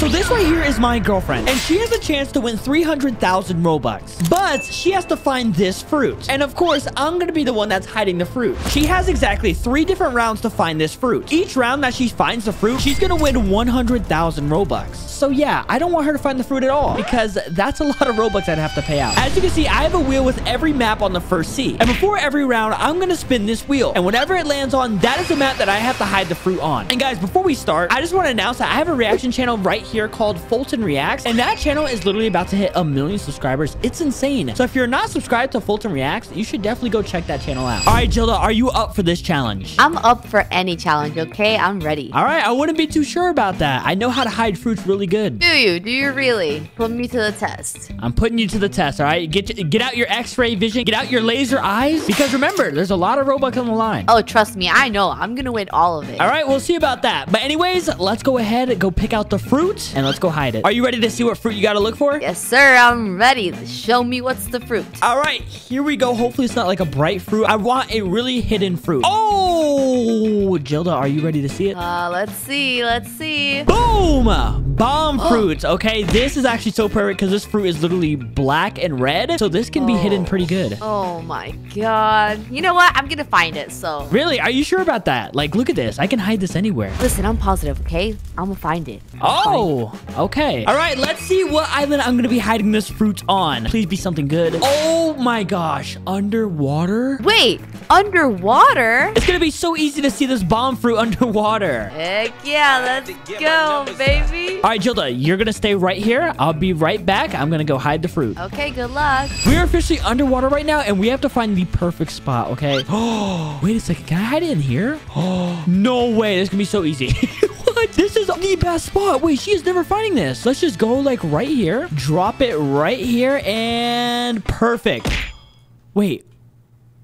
So this right here is my girlfriend, and she has a chance to win 300,000 Robux. But she has to find this fruit. And of course, I'm gonna be the one that's hiding the fruit. She has exactly three different rounds to find this fruit. Each round that she finds the fruit, she's gonna win 100,000 Robux. So yeah, I don't want her to find the fruit at all because that's a lot of Robux I'd have to pay out. As you can see, I have a wheel with every map on the first sea. And before every round, I'm gonna spin this wheel. And whenever it lands on, that is the map that I have to hide the fruit on. And guys, before we start, I just want to announce that I have a reaction channel right here called Foltyn Reacts. And that channel is literally about to hit a million subscribers. It's insane. So if you're not subscribed to Foltyn Reacts, you should definitely go check that channel out. All right, Jilda, are you up for this challenge? I'm up for any challenge, okay? I'm ready. All right, I wouldn't be too sure about that. I know how to hide fruits really good. Do you? Do you really? Put me to the test. I'm putting you to the test, all right? Get get out your x-ray vision, get out your laser eyes, because remember, there's a lot of Robux on the line. Oh, trust me, I know. I'm gonna win all of it. All right, we'll see about that. But anyways, let's go ahead and go pick out the fruit, and let's go hide it. Are you ready to see what fruit you gotta look for? Yes, sir. I'm ready. Show me what's the fruit. All right, here we go. Hopefully it's not like a bright fruit. I want a really hidden fruit. Oh, Jilda, are you ready to see it? Uh, let's see. Let's see. Boom! Bomb fruits. Okay, this is actually so perfect because this fruit is literally black and red. So this can be hidden pretty good. Oh my god. You know what? I'm gonna find it, so. Really? Are you sure about that? Like, look at this. I can hide this anywhere. Listen, I'm positive, okay? I'm gonna find it. I'm gonna Oh, okay. All right, let's see what island I'm going to be hiding this fruit on. Please be something good. Oh my gosh, underwater? Wait, underwater? It's going to be so easy to see this bomb fruit underwater. Heck yeah, let's go, baby. All right, Jilda, you're going to stay right here. I'll be right back. I'm going to go hide the fruit. Okay, good luck. We're officially underwater right now, and we have to find the perfect spot, okay? Oh, wait a second. Can I hide it in here? Oh, no way. This is going to be so easy. This is the best spot. Wait, she is never finding this. Let's just go, like, right here. Drop it right here, and perfect. Wait.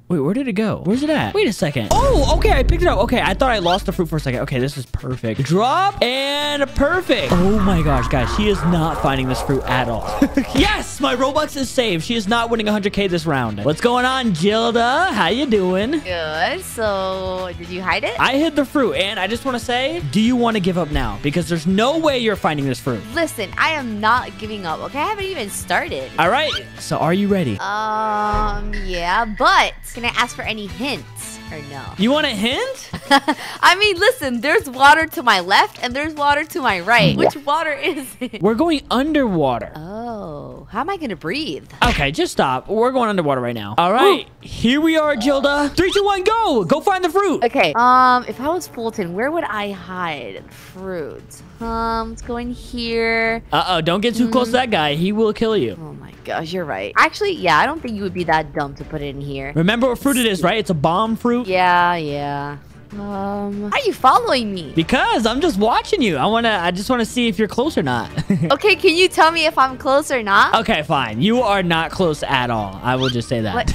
Wait, where did it go? Where's it at? Wait a second. Oh, okay, I picked it up. Okay, I thought I lost the fruit for a second. Okay, this is perfect. Drop and perfect. Oh my gosh, guys, she is not finding this fruit at all. yes, my Robux is saved. She is not winning 100k this round. What's going on, Jilda? How you doing? Good. So, did you hide it? I hid the fruit, and I just want to say, do you want to give up now? Because there's no way you're finding this fruit. Listen, I am not giving up, okay? I haven't even started. All right, so are you ready? Um, yeah, but can I ask for any hints or no? You want a hint? I mean, listen, there's water to my left and there's water to my right. Which water is it? We're going underwater. Oh, how am I gonna breathe? Okay, just stop. We're going underwater right now. All right, here we are, Jilda. Three, two, one, go! Go find the fruit. Okay, um, if I was Foltyn, where would I hide the fruit? Um, let's go in here. Uh-oh, don't get too close to that guy. He will kill you. Oh my gosh, you're right. Actually, yeah, I don't think you would be that dumb to put it in here. Remember what fruit it is, right? It's a bomb fruit. Yeah, yeah. Um, are you following me? Because I'm just watching you. I wanna. I just wanna see if you're close or not. Okay, can you tell me if I'm close or not? okay, fine. You are not close at all. I will just say that.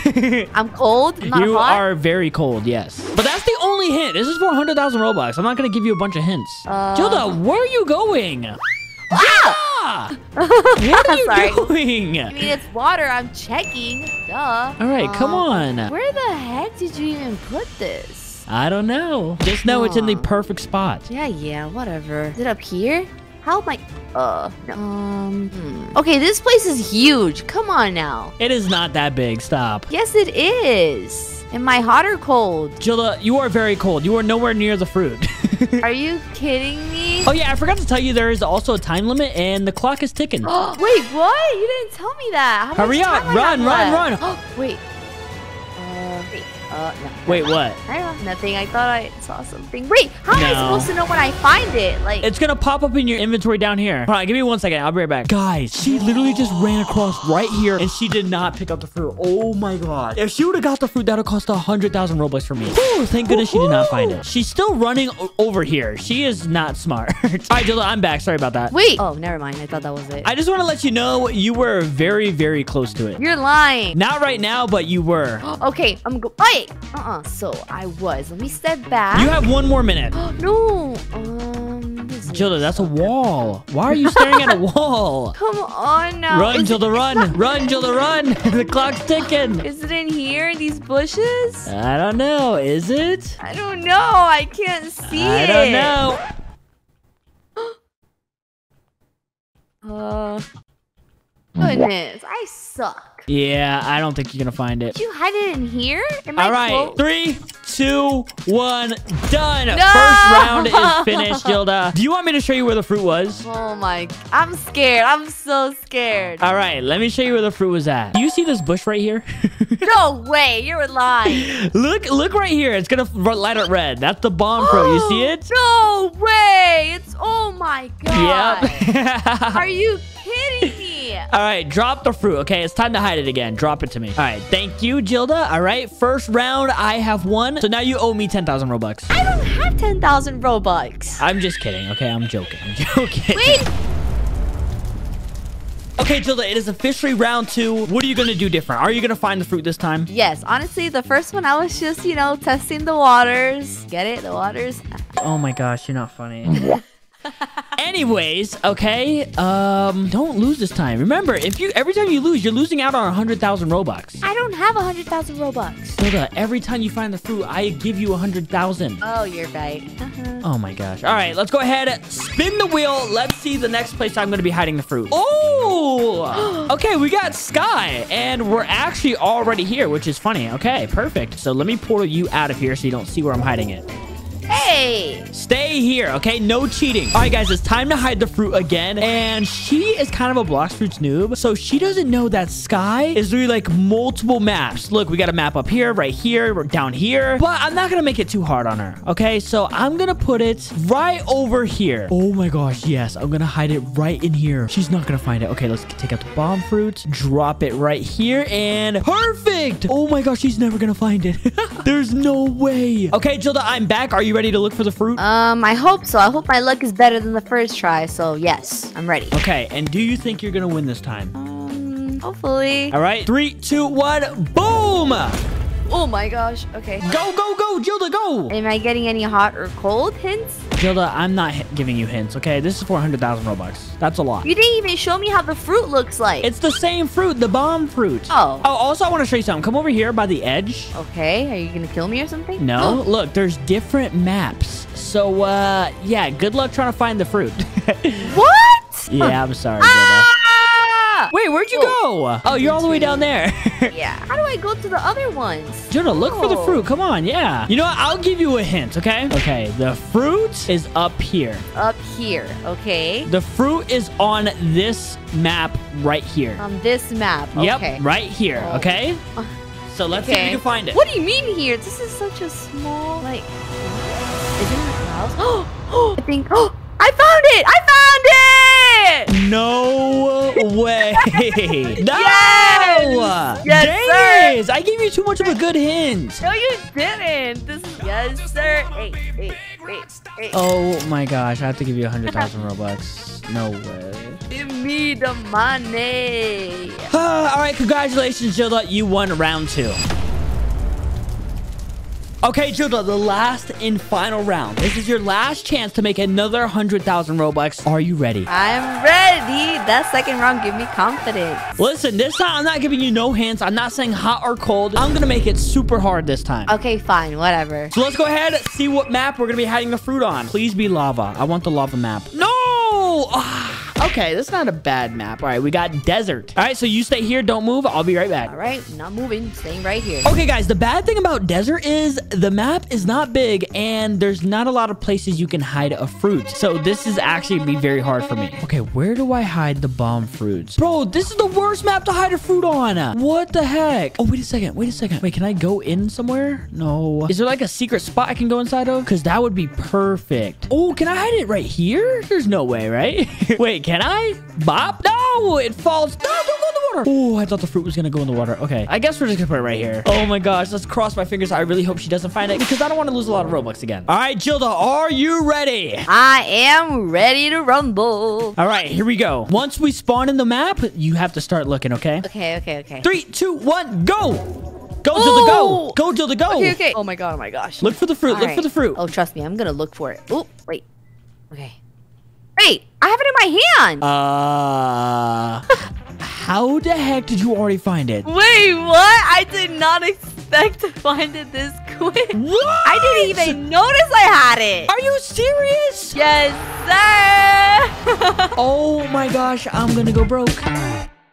I'm cold. I'm not you hot? are very cold. Yes. But that's the only hint. This is for 100,000 Robux. I'm not gonna give you a bunch of hints. Uh, Jilda, where are you going? Ah! Ah! What are you Sorry. doing? I mean, it's water. I'm checking. Duh. All right, come Um, on. Where the heck did you even put this? I don't know. Just know it's in the perfect spot. Yeah, yeah, whatever. Is it up here? How am I? Uh, no. um. hmm. Okay, this place is huge. Come on now. It is not that big. Stop. Yes, it is. Am I hot or cold? Jilla, you are very cold. You are nowhere near the fruit. Are you kidding me? oh, yeah, I forgot to tell you there is also a time limit and the clock is ticking. Wait, what? You didn't tell me that. How Hurry up. Run, I Run, run, left? Wait. Uh, wait. No. Wait, what? I don't know. Nothing. I thought I saw something. Wait, how am I supposed to know when I find it? Like, It's gonna pop up in your inventory down here. Hold on, give me one second. I'll be right back. Guys, she literally just ran across right here and she did not pick up the fruit. Oh my god. If she would have got the fruit, that would cost a 100,000 Robux for me. Whew, thank goodness she did not find it. She's still running over here. She is not smart. All right, Jilda, I'm back. Sorry about that. wait. Oh, never mind. I thought that was it. I just want to let you know you were very, very close to it. You're lying. Not right now, but you were. Okay, I'm go. Wait. Uh-uh. So I was. Let me step back. You have one more minute. no. Um. Jilda, that's a wall. Why are you staring at a wall? Come on now. Run, Jilda, run. Run, Jilda, run. the clock's ticking. Is it in here? In these bushes? I don't know. Is it? I don't know. I can't see I it. I don't know. Uh. Goodness, I suck. Yeah, I don't think you're gonna find it. Did you hide it in here? Am All right, close? three, two, one, done. No! First round is finished, Gilda. Do you want me to show you where the fruit was? Oh my! I'm scared. I'm so scared. All right, let me show you where the fruit was at. Do you see this bush right here? no way! You're lying. look, look right here. It's gonna light up red. That's the bomb fruit. You see it? No way! It's oh my god. Yep. Are you me? All right, drop the fruit. Okay, it's time to hide it again. Drop it to me. All right, thank you, Gilda. All right, first round, I have won. So now you owe me 10,000 Robux. I don't have 10,000 Robux. I'm just kidding. Okay, I'm joking. I'm joking. Wait, Okay, Gilda, it is officially round two. What are you going to do different? Are you going to find the fruit this time? yes, honestly, the first one I was just, you know, testing the waters. Get it? The waters? Oh my gosh, you're not funny. Anyways, okay, um, don't lose this time. Remember, if you every time you lose, you're losing out on 100,000 Robux. I don't have 100,000 Robux. Gilda, every time you find the fruit, I give you 100,000. Oh, you're right. Oh my gosh. All right, let's go ahead, spin the wheel. Let's see the next place I'm going to be hiding the fruit. Oh! okay, we got Sky, and we're actually already here, which is funny. Okay, perfect. So let me portal you out of here so you don't see where I'm hiding it. Stay here, okay? No cheating. All right, guys, it's time to hide the fruit again. And she is kind of a Blox Fruits noob, so she doesn't know that Sky is really like multiple maps. Look, we got a map up here, right here, down here. But I'm not gonna make it too hard on her, okay? So I'm gonna put it right over here. Oh my gosh, yes, I'm gonna hide it right in here. She's not gonna find it. Okay, let's take out the bomb fruit, drop it right here, and perfect! Oh my gosh, she's never gonna find it. There's no way. Okay, Gilda, I'm back. Are you ready to look for the fruit? Um, I hope so. I hope my luck is better than the first try. So, yes, I'm ready. Okay, and do you think you're gonna win this time? Um, hopefully. All right, three, two, one, boom! Oh my gosh. Okay. Go, go, go, Gilda, go! Am I getting any hot or cold hints? Gilda, I'm not giving you hints, okay? This is 400,000 Robux. That's a lot. You didn't even show me how the fruit looks like. It's the same fruit, the bomb fruit. Oh. Oh, also, I want to show you something. Come over here by the edge. Okay, are you gonna kill me or something? No, look, there's different maps. So, uh, yeah, good luck trying to find the fruit. what? yeah, I'm sorry, Gilda. Ah! Wait, where'd you go? Oh, you're all the way down there. Yeah. How do I go to the other ones? Jonah, look for the Oh. fruit. Come on, yeah. You know what? I'll give you a hint, okay? Okay, the fruit is up here. Up here. Okay. The fruit is on this map right here. On this map. Okay. Yep, right here, Oh. okay? So let's see if Okay. we can find it. What do you mean here? This is such a small, like, is it in the clouds? Oh, I think, oh, I found it! I found it! No way. no! Yes! Yes, it! I gave you too much of a good hint. No, you didn't. This is, yes, sir. Hey, hey, hey, hey. Oh my gosh, I have to give you 100,000 Robux. No way. Give me the money. All right, congratulations, Gilda. You won round two. Okay, Gilda, the last and final round. This is your last chance to make another 100,000 Robux. Are you ready? I'm ready. That second round give me confidence. Listen, this time I'm not giving you no hints. I'm not saying hot or cold. I'm gonna make it super hard this time. Okay, fine, whatever. So let's go ahead and see what map we're gonna be hiding the fruit on. Please be lava. I want the lava map. No! Ah, okay, that's not a bad map. All right, we got desert. All right, so you stay here. Don't move. I'll be right back. All right, not moving, staying right here. Okay, guys, the bad thing about desert is the map is not big and there's not a lot of places you can hide a fruit. So this is actually be very hard for me. Okay, where do I hide the bomb fruits? Bro, this is the worst map to hide a fruit on. What the heck? Oh, wait a second. Wait a second. Wait, can I go in somewhere? No. Is there like a secret spot I can go inside of? Because that would be perfect. Oh, can I hide it right here? There's no way, right? wait, can I? Bop? No, it falls. No, don't go in the water. Oh, I thought the fruit was gonna go in the water. Okay, I guess we're just gonna put it right here. Oh my gosh, let's cross my fingers. I really hope she doesn't find it because I don't want to lose a lot of Robux again. All right, Gilda, are you ready? I am ready to rumble. All right, here we go. Once we spawn in the map, you have to start looking, okay? Okay, okay, okay. Three, two, one, go! Go, Gilda, go! Oh! Go, Gilda, go! Okay, okay. Oh my god, oh my gosh. Look for the fruit, All look right. for the fruit. Oh, trust me, I'm gonna look for it. Oh, wait. Okay. Wait, I have it in my hand. Uh, how the heck did you already find it? Wait, what? I did not expect to find it this quick. What? I didn't even notice I had it. Are you serious? Yes, sir. Oh my gosh, I'm gonna go broke.